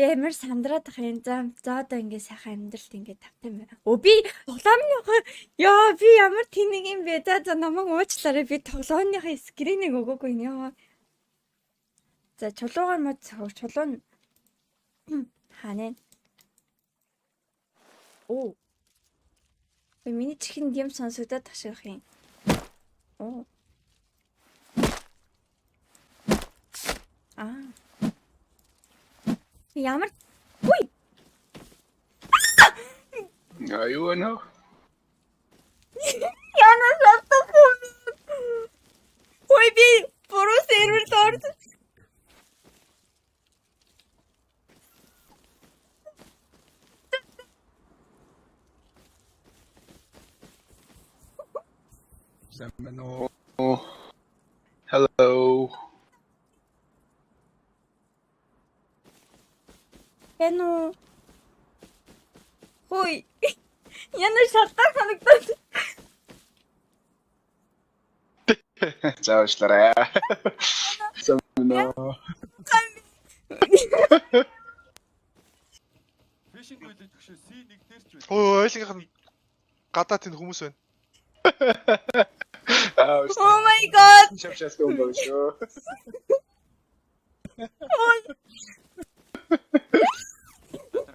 Би амар сандраад ах юм зам. За одоо ингээ сайхан амьдралт ингээ тавтай байна. Өө би тоглоомныхоо ёо би ямар тэнэг юм бэ? За за намайг уучлаарай. Би тоглоомныхоо скринийг өгөөгүй нэ ёо. За чулуугаар мод чулуу нь хаана Оо. Би миний чихэнд юм сонсогдоод таших юм. Оо. Аа. Ja, maar... Oei! Ah! Ja, you know. Jana, zat toch op Hoi, bi, poro. Seminole. Hello. Эно. Хой. Яна шалтгаан санагдаад. За уучлаарай. Semino. Фишинг үйлж өгшөө C1 дээр ч үү. Ой ойлгийнх нь гадаа тэнд хүмүүс байна. Oh my god. юм байна шүү.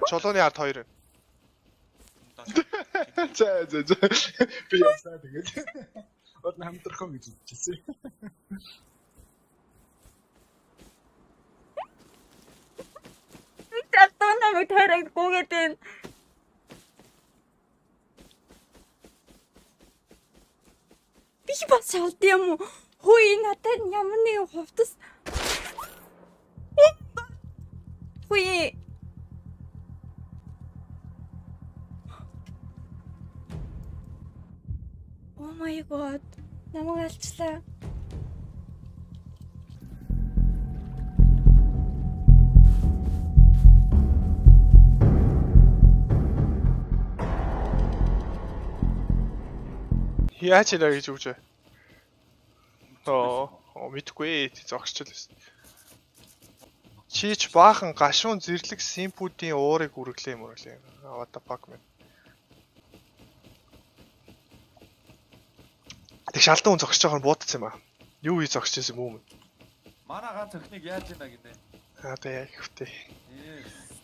Чулууны ард хоёр байна. За за за. Би ясаа тэгээд. Од хамтрах гэж хэлчихсэн. Чатаа намайг тарайг гүгээд байна. Би бас шалд юм уу? Хөөе надад ямар нэг хувцас. Хөөе. Oh my god. Намайг алчлаа. Яаж яа гэж үгж вэ? Oo, оо мэдгүй зогсчихл байсан. Чич баахан гашуун зэрлэг симпүүдийн уурыг үргэлээ мөрөглээ. What the fuck Тэг шалдан хүн зогсож байгаа нь буудцсан юм аа. Юу хий зогсож байсан юм уу? Манай ганц өхнийг яаж ийна гэдэг. Аа тэг яг хөтэй. Yes.